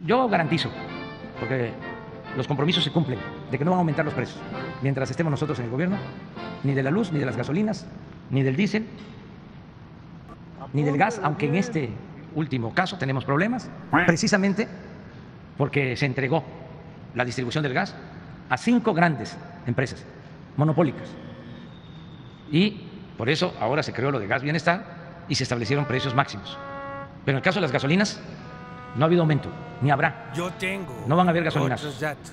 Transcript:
Yo garantizo, porque los compromisos se cumplen, de que no van a aumentar los precios mientras estemos nosotros en el gobierno, ni de la luz, ni de las gasolinas, ni del diésel, ni del gas, aunque en este último caso tenemos problemas, precisamente porque se entregó la distribución del gas a cinco grandes empresas monopólicas. Y por eso ahora se creó lo de gas bienestar y se establecieron precios máximos. Pero en el caso de las gasolinas no ha habido aumento, ni habrá. Yo tengo No van a haber gasolinas. otros datos.